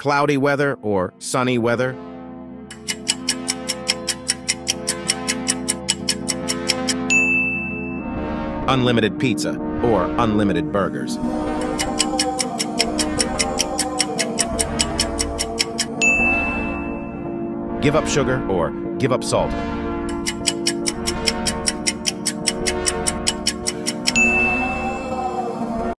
cloudy weather or sunny weather? Unlimited pizza or unlimited burgers? Give up sugar or give up salt?